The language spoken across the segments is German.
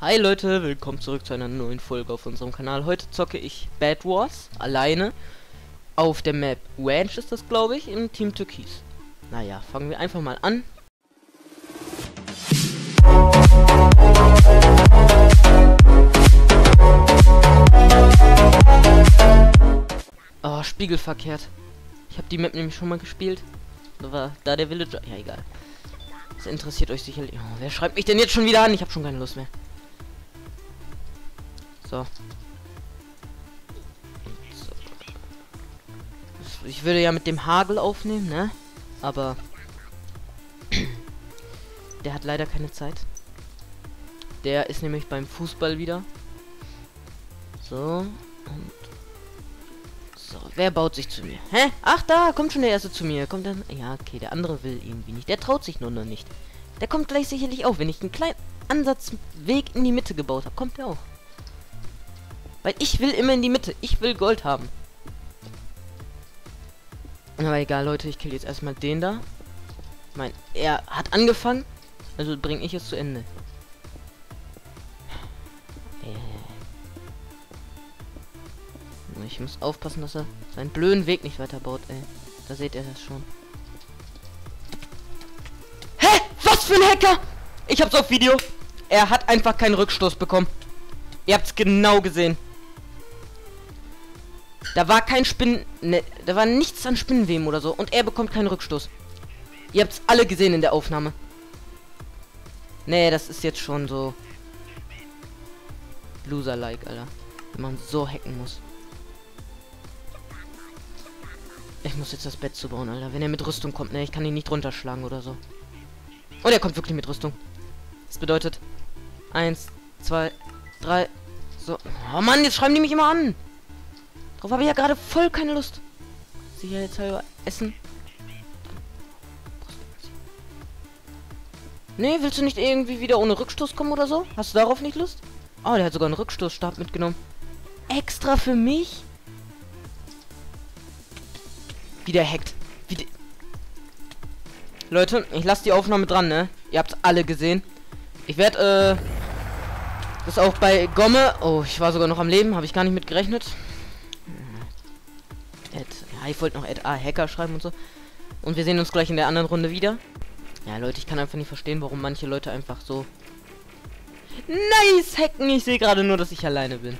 Hi Leute, willkommen zurück zu einer neuen Folge auf unserem Kanal. Heute zocke ich Bad Wars alleine auf der Map Ranch ist das glaube ich im Team Türkis. Naja, fangen wir einfach mal an. Oh, spiegelverkehrt. Ich habe die Map nämlich schon mal gespielt. Da war da der Villager. Ja, egal. Das interessiert euch sicherlich. Oh, wer schreibt mich denn jetzt schon wieder an? Ich habe schon keine Lust mehr. So. so. Ich würde ja mit dem Hagel aufnehmen, ne? Aber der hat leider keine Zeit. Der ist nämlich beim Fußball wieder. So. Und so, wer baut sich zu mir? Hä? Ach, da kommt schon der erste zu mir. Kommt dann. Ja, okay, der andere will irgendwie nicht. Der traut sich nur noch nicht. Der kommt gleich sicherlich auch. Wenn ich einen kleinen Ansatzweg in die Mitte gebaut habe, kommt der auch. Weil ich will immer in die Mitte. Ich will Gold haben. Aber egal, Leute. Ich kill jetzt erstmal den da. Ich mein, er hat angefangen. Also bringe ich es zu Ende. Ich muss aufpassen, dass er seinen blöden Weg nicht weiterbaut, ey. Da seht ihr das schon. Hä? Was für ein Hacker? Ich hab's auf Video. Er hat einfach keinen Rückstoß bekommen. Ihr habt's genau gesehen. Da war kein Spinnen... Ne, da war nichts an Spinnenweben oder so. Und er bekommt keinen Rückstoß. Ihr habt's alle gesehen in der Aufnahme. Nee, das ist jetzt schon so... Loser-like, Alter. Wenn man so hacken muss. Ich muss jetzt das Bett zu bauen, Alter. Wenn er mit Rüstung kommt, ne? Ich kann ihn nicht runterschlagen oder so. Und er kommt wirklich mit Rüstung. Das bedeutet... Eins, zwei, drei... So. Oh Mann, jetzt schreiben die mich immer an. Darauf habe ich ja gerade voll keine Lust. Sicherheitshalber essen. Nee, willst du nicht irgendwie wieder ohne Rückstoß kommen oder so? Hast du darauf nicht Lust? Oh, der hat sogar einen Rückstoßstab mitgenommen. Extra für mich? Wie der hackt. Wie der Leute, ich lasse die Aufnahme dran, ne? Ihr habt alle gesehen. Ich werde, äh... Das auch bei Gomme... Oh, ich war sogar noch am Leben. Habe ich gar nicht mit gerechnet. Ed, ja, ich wollte noch Ed A. Hacker schreiben und so. Und wir sehen uns gleich in der anderen Runde wieder. Ja, Leute, ich kann einfach nicht verstehen, warum manche Leute einfach so... Nice hacken! Ich sehe gerade nur, dass ich alleine bin.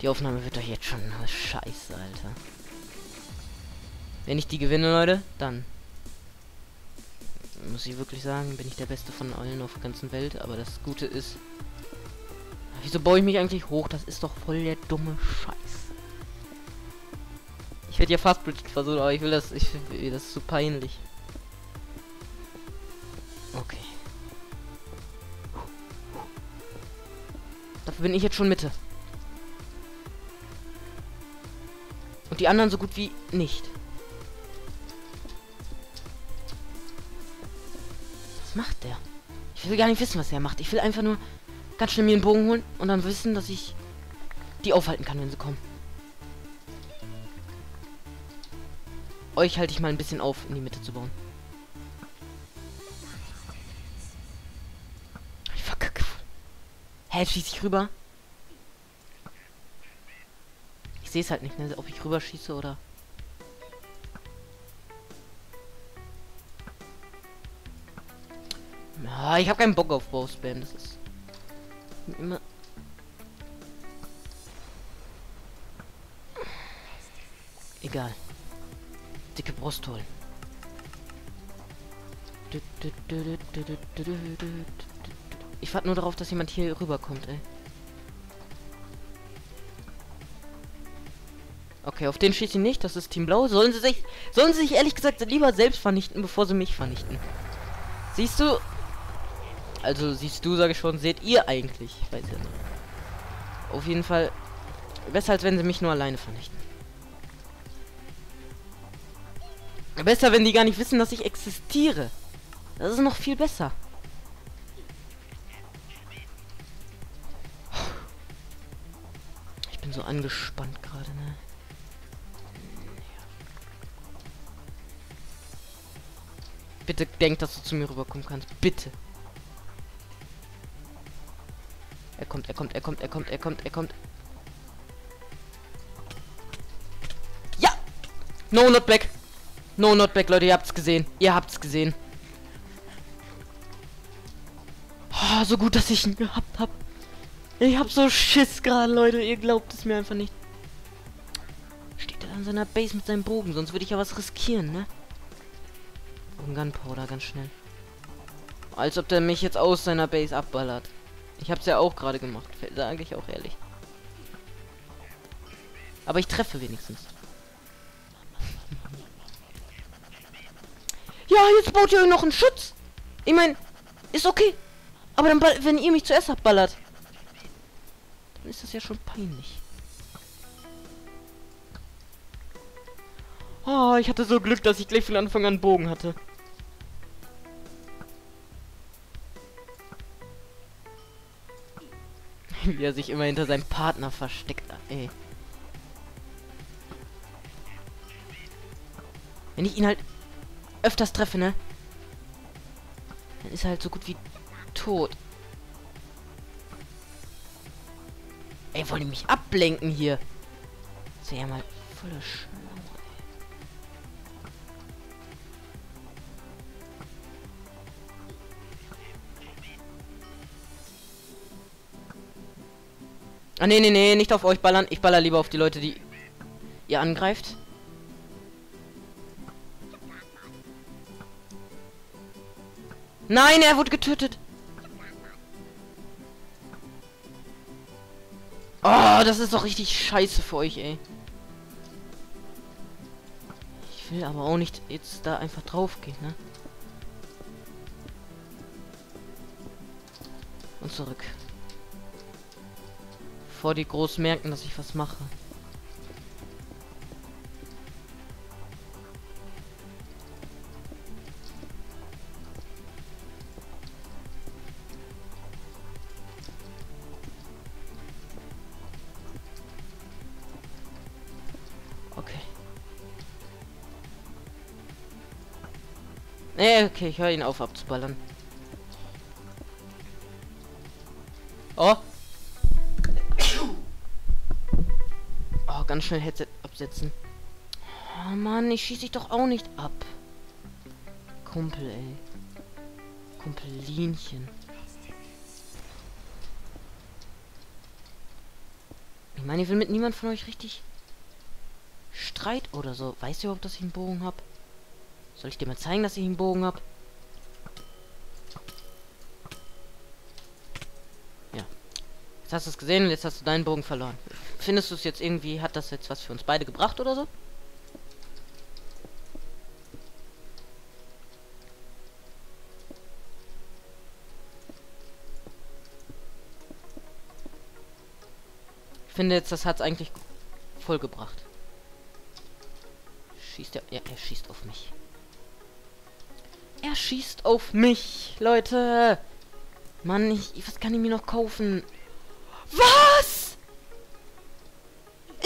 Die Aufnahme wird doch jetzt schon... Scheiße, Alter. Wenn ich die gewinne, Leute, dann... Muss ich wirklich sagen, bin ich der Beste von allen auf der ganzen Welt. Aber das Gute ist... Wieso baue ich mich eigentlich hoch? Das ist doch voll der dumme Scheiß. Ich werde ja fast versuchen, aber ich will das... Ich will das zu peinlich. Okay. Dafür bin ich jetzt schon Mitte. Und die anderen so gut wie nicht. Was macht der? Ich will gar nicht wissen, was er macht. Ich will einfach nur ganz schnell mir einen Bogen holen und dann wissen, dass ich die aufhalten kann, wenn sie kommen. Euch halte ich mal ein bisschen auf, in die Mitte zu bauen. Ich verkacke. Hä, schieße ich rüber? Ich sehe es halt nicht, ne, ob ich rüber schieße oder... Ja, ich habe keinen Bock auf Bowspam. Das ist immer. Egal. Dicke Brust holen. Ich warte nur darauf, dass jemand hier rüberkommt, ey. Okay, auf den schießt sie nicht. Das ist Team Blau. Sollen sie sich, sollen sie sich ehrlich gesagt lieber selbst vernichten, bevor sie mich vernichten? Siehst du, also siehst du, sage ich schon, seht ihr eigentlich? Ich weiß ja nicht. Auf jeden Fall besser, als wenn sie mich nur alleine vernichten. Besser, wenn die gar nicht wissen, dass ich existiere. Das ist noch viel besser. Ich bin so angespannt gerade, ne? Bitte denk, dass du zu mir rüberkommen kannst. Bitte. Er kommt, er kommt, er kommt, er kommt, er kommt, er kommt. Ja! No, not back. No, not back, Leute. Ihr habt's gesehen. Ihr habt's gesehen. Oh, so gut, dass ich ihn gehabt hab. Ich hab so Schiss gerade, Leute. Ihr glaubt es mir einfach nicht. Steht er an seiner Base mit seinem Bogen, sonst würde ich ja was riskieren, ne? Und Gunpowder ganz schnell. Als ob der mich jetzt aus seiner Base abballert. Ich hab's ja auch gerade gemacht, sage ich auch ehrlich. Aber ich treffe wenigstens. Ja, jetzt baut ihr noch einen Schutz. Ich meine, ist okay. Aber dann, wenn ihr mich zuerst abballert, dann ist das ja schon peinlich. Oh, ich hatte so Glück, dass ich gleich von Anfang an Bogen hatte. Wie er sich immer hinter seinem Partner versteckt, ey. Wenn ich ihn halt öfters treffe, ne? Dann ist er halt so gut wie tot. Ey, wollen die mich ablenken hier? Ist ja mal voller Schlau, Ah, nee, nee, nee, nicht auf euch ballern. Ich baller lieber auf die Leute, die ihr angreift. Nein, er wurde getötet. Oh, das ist doch richtig scheiße für euch, ey. Ich will aber auch nicht jetzt da einfach drauf gehen, ne? Und zurück. Bevor die groß merken, dass ich was mache. Okay, ich höre ihn auf abzuballern. Oh, ganz schnell Headset absetzen. Oh Mann, ich schieße dich doch auch nicht ab. Kumpel, ey. Kumpelinchen. Ich meine, ich will mit niemand von euch richtig Streit oder so. Weißt du überhaupt, dass ich einen Bogen habe? Soll ich dir mal zeigen, dass ich einen Bogen habe? Jetzt hast du es gesehen und jetzt hast du deinen Bogen verloren. Findest du es jetzt irgendwie, hat das jetzt was für uns beide gebracht oder so? Ich finde jetzt, das hat es eigentlich voll gebracht. Schießt er? Ja, er schießt auf mich. Er schießt auf mich, Leute. Mann, ich, was kann ich mir noch kaufen? Was?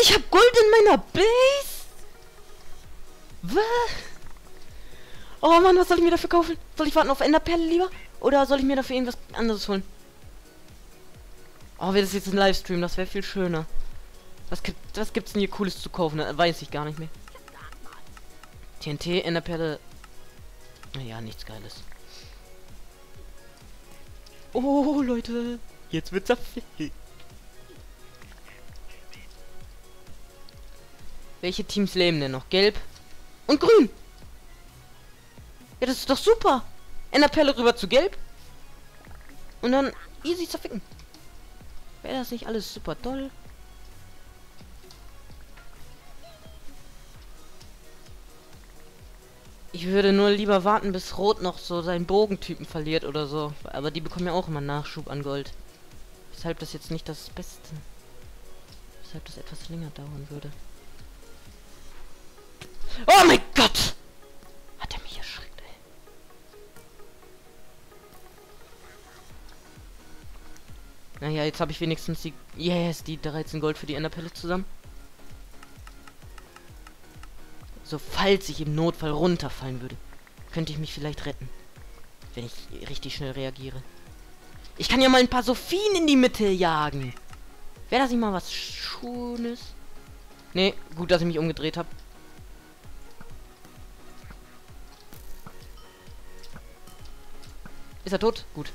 Ich habe Gold in meiner Base? Was? Oh Mann, was soll ich mir dafür kaufen? Soll ich warten auf Enderperle lieber? Oder soll ich mir dafür irgendwas anderes holen? Oh, wäre das jetzt ein Livestream, das wäre viel schöner. Was, gibt, was gibt's denn hier Cooles zu kaufen? Das weiß ich gar nicht mehr. TNT, Enderperle. Naja, nichts Geiles. Oh, Leute. Jetzt wird's affig. Welche Teams leben denn noch? Gelb und grün. Ja, das ist doch super. Enderperle rüber zu gelb. Und dann easy zerficken. Wäre das nicht alles super toll? Ich würde nur lieber warten, bis Rot noch so seinen Bogentypen verliert oder so. Aber die bekommen ja auch immer Nachschub an Gold. Weshalb das jetzt nicht das Beste. Weshalb das etwas länger dauern würde. Oh mein Gott! Hat er mich erschreckt, ey. Naja, jetzt habe ich wenigstens die... Yes, die 13 Gold für die Enderpelle zusammen. So, falls ich im Notfall runterfallen würde, könnte ich mich vielleicht retten. Wenn ich richtig schnell reagiere. Ich kann ja mal ein paar Sophien in die Mitte jagen. Wäre das nicht mal was Schönes? Nee, gut, dass ich mich umgedreht habe. Ist er tot? Gut.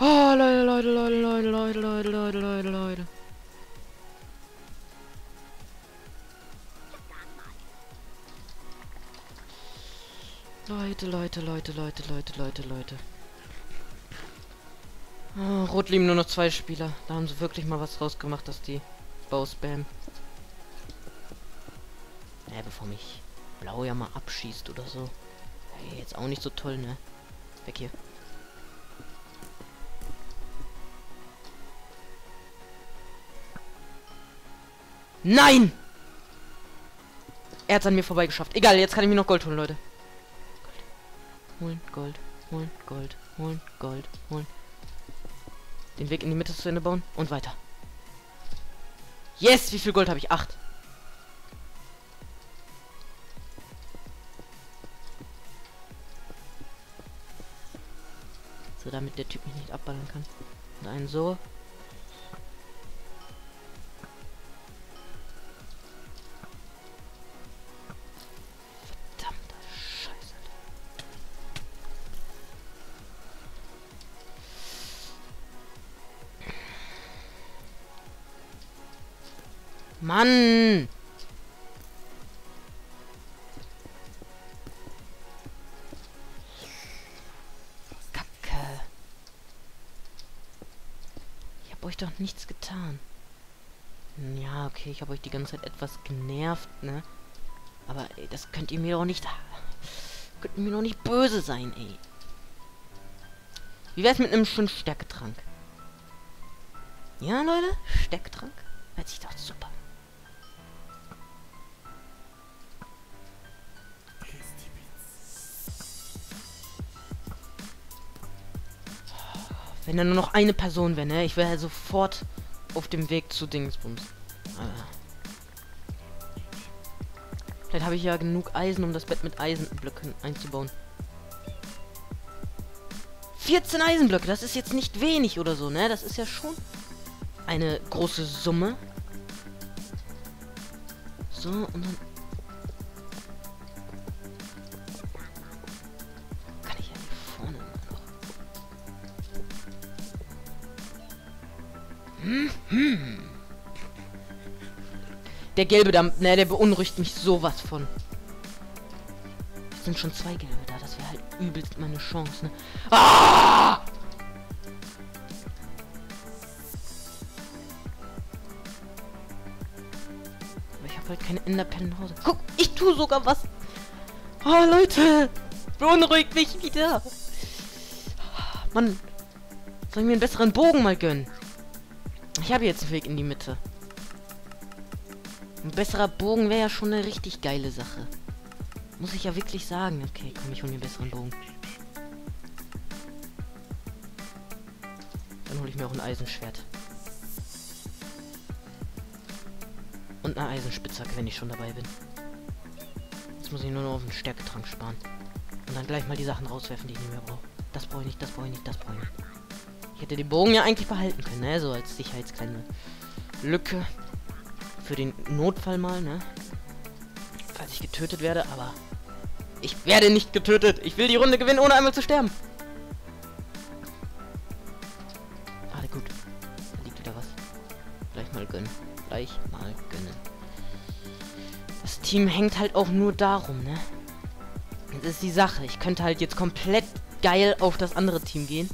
Oh, Leute, Leute, Leute, Leute, Leute, Leute, Leute, Leute, Leute. Leute, Leute, Leute, Leute, Leute, Leute, Leute. Oh, Rot lieben nur noch zwei Spieler. Da haben sie wirklich mal was rausgemacht, dass die Bauspam. Ja, bevor mich Blau ja mal abschießt oder so. Hey, jetzt auch nicht so toll, ne? Weg hier. Nein! Er hat an mir vorbei geschafft. Egal, jetzt kann ich mir noch Gold holen, Leute. Holen, Gold, holen, Gold, holen, Gold, holen. Den Weg in die Mitte zu Ende bauen und weiter. Yes, wie viel Gold habe ich? Acht. So, damit der Typ mich nicht abballern kann. Und einen so. Mann! Kacke. Ich habe euch doch nichts getan. Ja, okay, ich habe euch die ganze Zeit etwas genervt, ne? Aber ey, das könnt ihr mir doch nicht... Könnt ihr mir doch nicht böse sein, ey. Wie wär's mit einem schönen Stärketrank? Ja, Leute? Stärketrank? Hört sich doch super. Wenn da nur noch eine Person wäre, ne? Ich wäre sofort auf dem Weg zu Dingsbums. Ah. Vielleicht habe ich ja genug Eisen, um das Bett mit Eisenblöcken einzubauen. 14 Eisenblöcke, das ist jetzt nicht wenig oder so, ne? Das ist ja schon eine große Summe. So, und dann... Der gelbe da, ne, der beunruhigt mich sowas von. Es sind schon zwei gelbe da, das wäre halt übelst meine Chance, ne? Ah! Aber ich habe halt keine Enderperlen nach Hause. Guck, ich tue sogar was. Oh, Leute. Beunruhigt mich wieder. Mann. Soll ich mir einen besseren Bogen mal gönnen? Ich habe jetzt einen Weg in die Mitte. Ein besserer Bogen wäre ja schon eine richtig geile Sache. Muss ich ja wirklich sagen. Okay, komm, ich hole mir einen besseren Bogen. Dann hole ich mir auch ein Eisenschwert. Und eine Eisenspitzhacke, wenn ich schon dabei bin. Jetzt muss ich nur noch auf den Stärketrank sparen. Und dann gleich mal die Sachen rauswerfen, die ich nicht mehr brauche. Das brauche ich nicht, das brauche ich nicht, das brauche ich nicht. Ich hätte den Bogen ja eigentlich behalten können, ne? So als sicherheitskleine Lücke. Für den Notfall mal, ne? Falls ich getötet werde, aber... Ich werde nicht getötet! Ich will die Runde gewinnen, ohne einmal zu sterben! Ah, gut. Da liegt wieder was. Gleich mal gönnen. Gleich mal gönnen. Das Team hängt halt auch nur darum, ne? Das ist die Sache. Ich könnte halt jetzt komplett geil auf das andere Team gehen.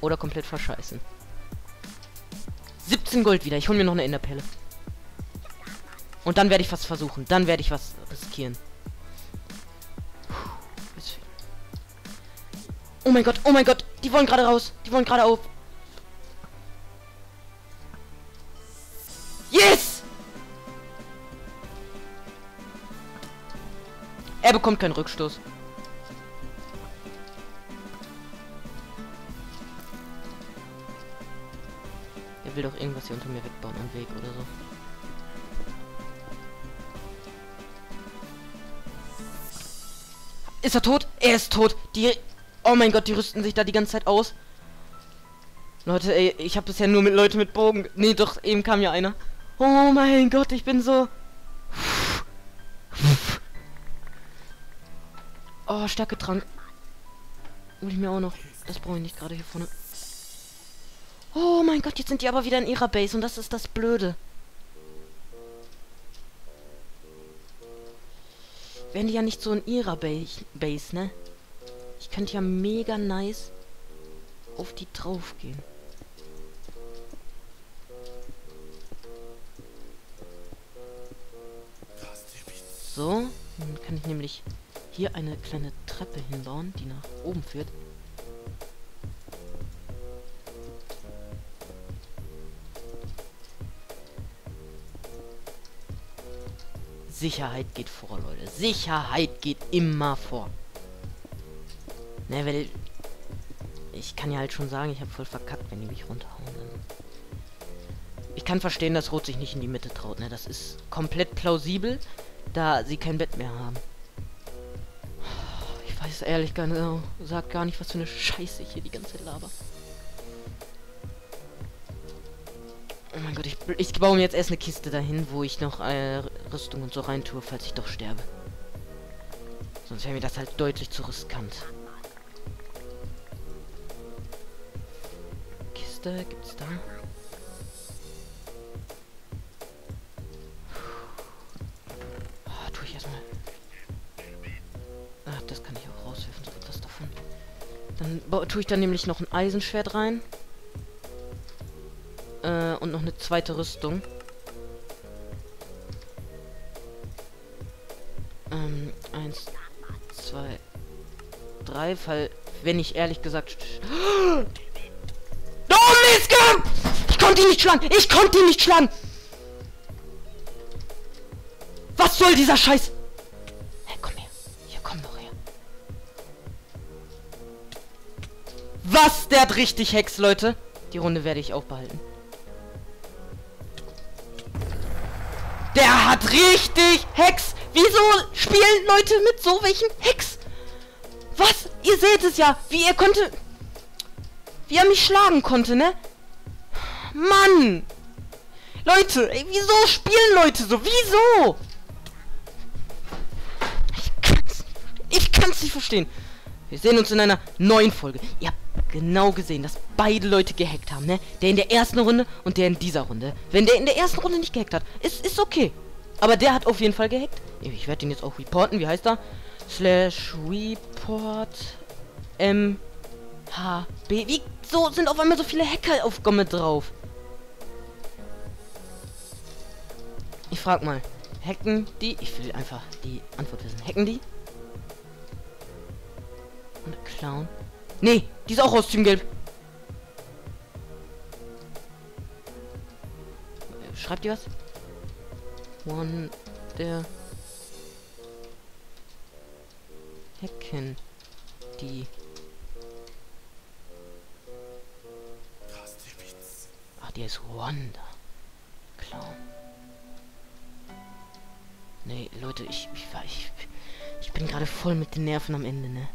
Oder komplett verscheißen. 17 Gold wieder. Ich hole mir noch eine Enderpelle. Und dann werde ich was versuchen. Dann werde ich was riskieren. Oh mein Gott, oh mein Gott. Die wollen gerade raus. Die wollen gerade auf. Yes! Er bekommt keinen Rückstoß. Er will doch irgendwas hier unter mir wegbauen am Weg oder so. Ist er tot? Er ist tot. Die. Oh mein Gott, die rüsten sich da die ganze Zeit aus. Leute, ey, ich habe bisher nur mit Leuten mit Bogen. Nee, doch, eben kam ja einer. Oh mein Gott, ich bin so. Oh, Stärketrank. Hol ich mir auch noch. Das brauche ich nicht gerade hier vorne. Oh mein Gott, jetzt sind die aber wieder in ihrer Base und das ist das Blöde. Wären die ja nicht so in ihrer Base, Base, ne? Ich könnte ja mega nice auf die drauf gehen. So, dann kann ich nämlich hier eine kleine Treppe hinbauen, die nach oben führt. Sicherheit geht vor, Leute. Sicherheit geht immer vor. Ne, weil ich kann ja halt schon sagen, ich habe voll verkackt, wenn die mich runterhauen. Dann. Ich kann verstehen, dass Rot sich nicht in die Mitte traut. Ne, das ist komplett plausibel, da sie kein Bett mehr haben. Ich weiß ehrlich gar nicht, sag gar nicht, was für eine Scheiße ich hier die ganze Zeit laber. Oh mein Gott, ich, ich baue mir jetzt erst eine Kiste dahin, wo ich noch äh, Rüstung und so rein tue, falls ich doch sterbe. Sonst wäre mir das halt deutlich zu riskant. Kiste gibt's da? Oh, tue ich erstmal. Ah, das kann ich auch rauswerfen, so etwas davon. Dann tue ich da nämlich noch ein Eisenschwert rein. Äh, und noch eine zweite Rüstung. Ähm, eins, zwei, drei, weil, wenn ich ehrlich gesagt... Ich konnte ihn nicht schlagen! Ich konnte ihn nicht schlagen! Was soll dieser Scheiß? Hey, komm her. Hier, komm doch her. Was? Der hat richtig Hex, Leute. Die Runde werde ich auch behalten. Der hat richtig Hex. Wieso spielen Leute mit so welchen Hex? Was? Ihr seht es ja, wie er konnte... Wie er mich schlagen konnte, ne? Mann! Leute, ey, wieso spielen Leute so? Wieso? Ich kann's, ich kann's nicht verstehen. Wir sehen uns in einer neuen Folge. Ihr habt genau gesehen, dass beide Leute gehackt haben, ne? Der in der ersten Runde und der in dieser Runde. Wenn der in der ersten Runde nicht gehackt hat, ist, ist okay. Aber der hat auf jeden Fall gehackt. Ich werde ihn jetzt auch reporten. Wie heißt er? Slash report M H B. Wieso sind auf einmal so viele Hacker auf Gomme drauf? Ich frag mal. Hacken die? Ich will einfach die Antwort wissen. Hacken die? Und Clown. Nee, die ist auch aus Teamgelb. Schreibt ihr was? One der Hacken die Ach, die ist Wanda. Clown. Nee, Leute, ich, ich, ich, ich bin gerade voll mit den Nerven am Ende, ne?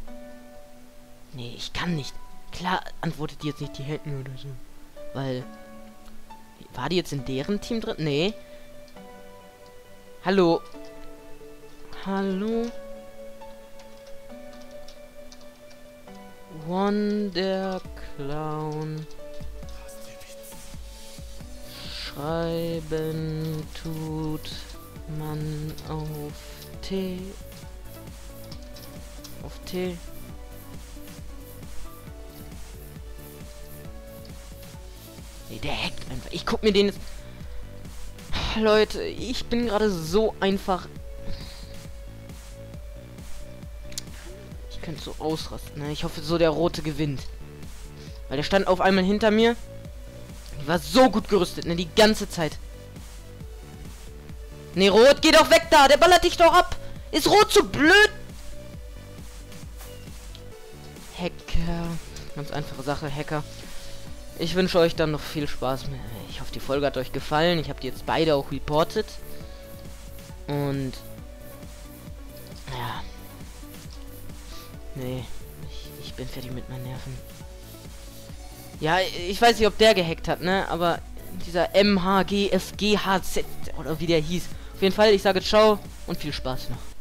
Nee, ich kann nicht. Klar antwortet die jetzt nicht die Hacken oder so. Weil. War die jetzt in deren Team drin? Nee. Hallo. Hallo. Wonder Clown. Schreiben tut man auf T. Auf T. Nee, der hackt einfach. Ich guck mir den jetzt... Leute, ich bin gerade so einfach... Ich könnte so ausrasten, ne? Ich hoffe, so der Rote gewinnt. Weil der stand auf einmal hinter mir. Ich war so gut gerüstet, ne? Die ganze Zeit. Ne, Rot, geh doch weg da! Der ballert dich doch ab! Ist Rot zu blöd? Hacker. Ganz einfache Sache, Hacker. Ich wünsche euch dann noch viel Spaß. Ich hoffe, die Folge hat euch gefallen. Ich habe die jetzt beide auch reported. Und... Ja. Nee. Ich, ich bin fertig mit meinen Nerven. Ja. Ja, ich weiß nicht, ob der gehackt hat, ne? Aber dieser MHGFGHZ oder wie der hieß. Auf jeden Fall, ich sage ciao und viel Spaß noch.